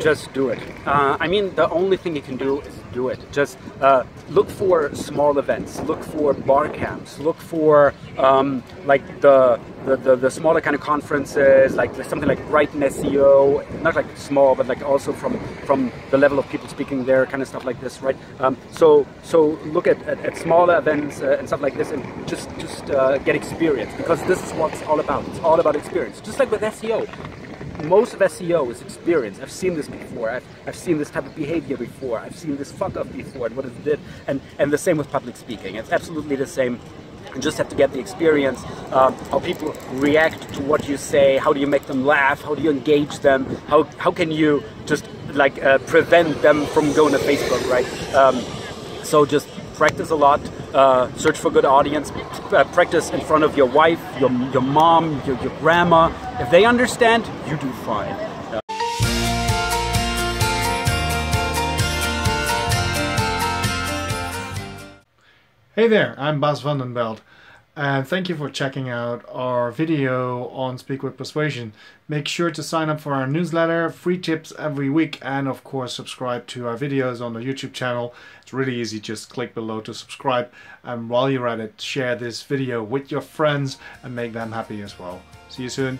just do it. Uh, I mean, the only thing you can do is do it. Just uh, look for small events, look for bar camps, look for um, like the, the, the, the, smaller kind of conferences, like something like Brighton SEO, not like small, but like also from, from the level of people speaking there, kind of stuff like this, right? Um, so so look at, at, at smaller events uh, and stuff like this and just, just uh, get experience because this is what it's all about. It's all about experience. Just like with SEO most of SEO is experience. I've seen this before. I've, I've seen this type of behavior before. I've seen this fuck up before and what it did. And, and the same with public speaking. It's absolutely the same. You just have to get the experience, uh, how people react to what you say, how do you make them laugh, how do you engage them, how, how can you just like uh, prevent them from going to Facebook, right? Um, so just practice a lot, uh, search for good audience, uh, practice in front of your wife, your, your mom, your, your grandma. If they understand, you do fine. Hey there, I'm Bas van den Beld and thank you for checking out our video on Speak with Persuasion. Make sure to sign up for our newsletter, free tips every week, and of course subscribe to our videos on the YouTube channel. It's really easy, just click below to subscribe. And while you're at it, share this video with your friends and make them happy as well. See you soon.